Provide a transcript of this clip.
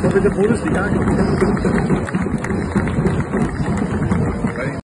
Så vil det bruges i gang.